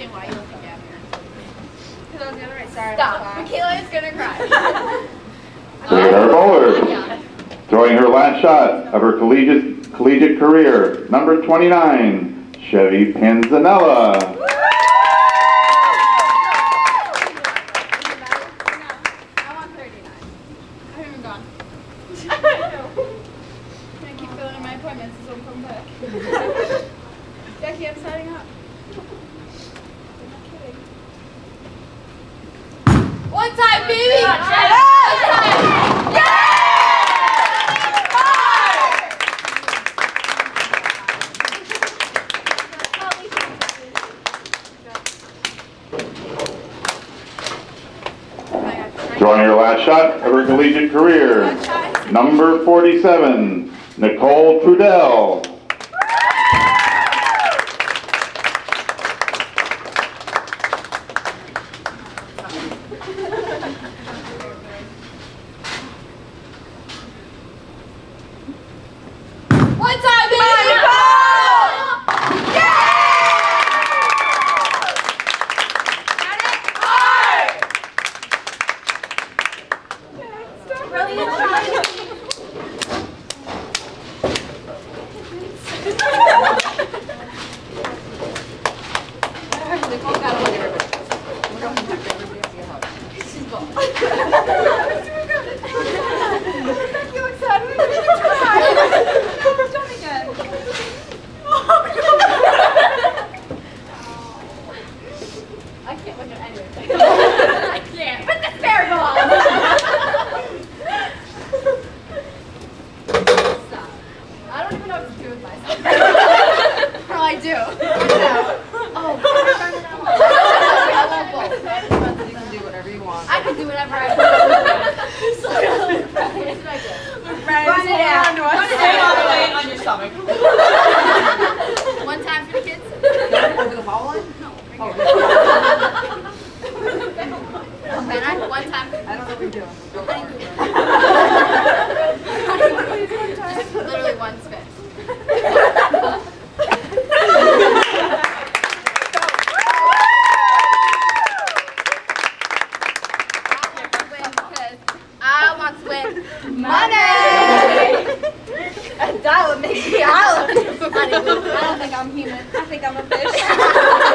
understand why you don't think down here. Because I was the other right side. Stop. Michaela is gonna cry. Look at bowler. Throwing her last shot of her collegiate, collegiate career, number 29, Chevi Panzanella. I want 39. I haven't gone. I'm gonna keep filling in my appointments until I'm coming back. Becky, I'm signing up. I'm not kidding. One time, baby! One time. One time. Throwing your last shot of her collegiate career, number 47, Nicole Trudell. One time, baby! I can't look at anything. I can't. Put the spare ball. Stop. I don't even know what to do with myself. well, I do. Oh, I won't both. You can do whatever you want. I can do whatever I want. Run it out. Run it Stay all the out. way on your stomach. One time for the kids? Over the ball line? No. Oh, And I one time. I don't know what you're doing. It. Literally one spin. I want to win because I want to win money. A dollar makes me holler. I don't think I'm human. I think I'm a fish.